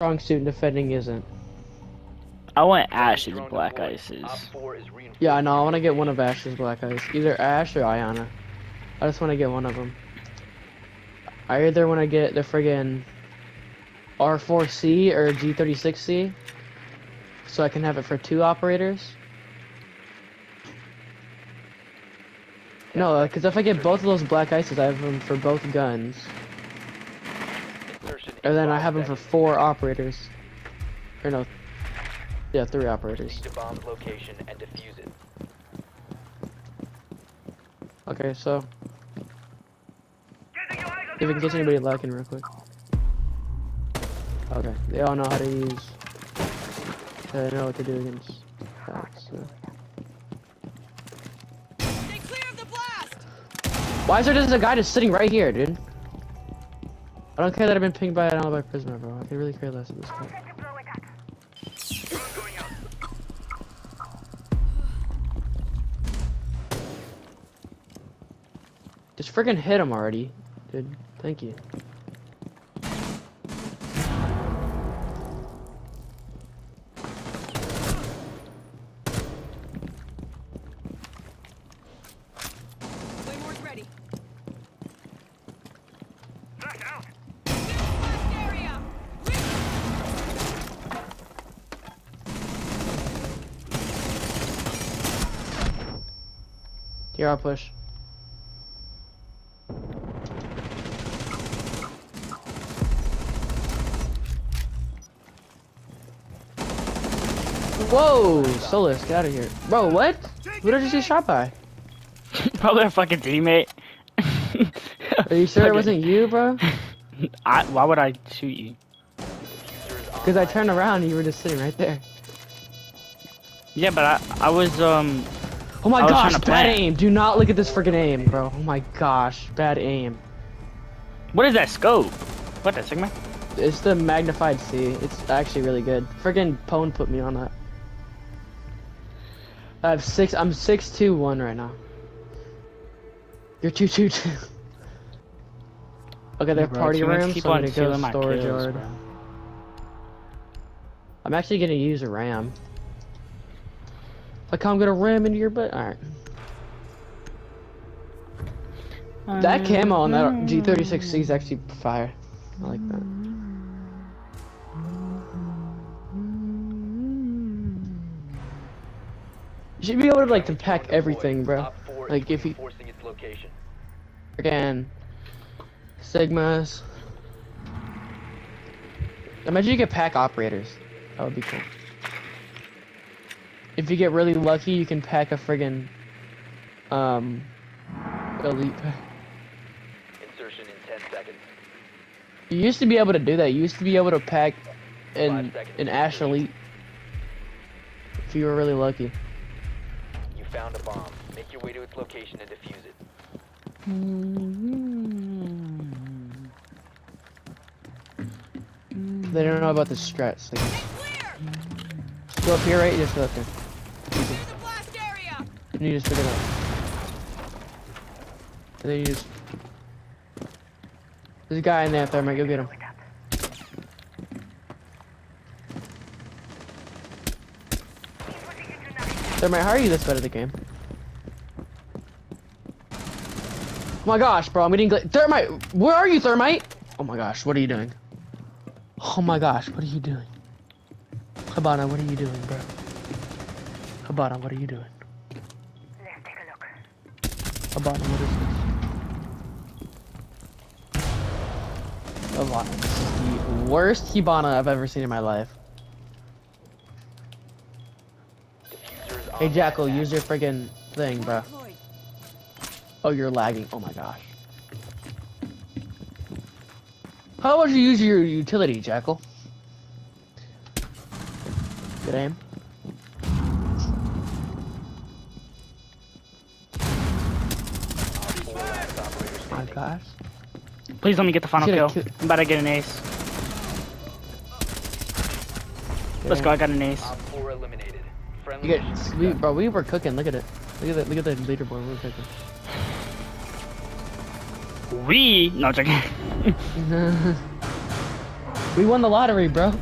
strong suit and defending isn't. I want Ash's Black Ices. Yeah, I know. I want to get one of Ash's Black Ice. Either Ash or Iana. I just want to get one of them. I either want to get the friggin' R4C or G36C. So I can have it for two operators. No, uh, because if I get both of those Black Ices, I have them for both guns. And then I have them for four operators. Or no. Yeah, three operators. to bomb's location and defuse it. Okay, so. If in case anybody lacking real quick. Okay, they all know how to use. They know what to do against that, so. Stay clear of the blast! Why is there just a guy just sitting right here, dude? I don't care that I've been pinged by an Alibi Prisma, bro. I could really care less at this point. Just freaking hit him already, dude. Thank you. Here, I'll push. Whoa, Solus, get out of here. Bro, what? Who did you see shot by? Probably a fucking teammate. Are you sure it wasn't you, bro? I, why would I shoot you? Because I turned around and you were just sitting right there. Yeah, but I, I was um. Oh my gosh, bad aim. Do not look at this freaking aim, bro. Oh my gosh, bad aim. What is that scope? What the Sigma? It's the magnified C. It's actually really good. Freaking Pone put me on that. I have six. I'm six two one right now. You're two two two. Okay, they're Bro, party rooms, keep so I'm on gonna go storage kills, yard. bro. I'm actually gonna use a ram. Like how I'm gonna ram into your butt. All right. That camo on that mm-hmm. G36C is actually fire. I like that. You should be able to like to pack everything, bro. Like, if you- Forcing its location. Again, Sigmas. Imagine you could pack operators. That would be cool. If you get really lucky, you can pack a friggin' um elite. pack. Insertion in 10 seconds. You used to be able to do that. You used to be able to pack an an Ash Elite if you were really lucky. You found a bomb. Make your way to its location and defuse it. They don't know about the strats. Go up here, right? Just go up there. Clear the blast area! And you just pick it up. And then you just. There's a guy in there, Thermite. Go get him. Thermite, how are you this bad at the game? Oh my gosh, bro, I'm getting gla- Thermite, where are you, Thermite? Oh my gosh, what are you doing? Oh my gosh, what are you doing? Hibana, what are you doing, bro? Hibana, what are you doing? Is this? Hibana, this is the worst Hibana I've ever seen in my life. Hey. Jackal, use your friggin' thing, bro. Oh, you're lagging. Oh my gosh. How would you use your utility, Jackal? Good aim. Gosh. Please let me get the final kill. kill. I'm about to get an ace. Good Let's go. I got an ace. Op 4 eliminated. You get, we, success. bro, we were cooking. Look at it. Look at that. Look at that leaderboard. We were cooking. We no joking. we won the lottery, bro.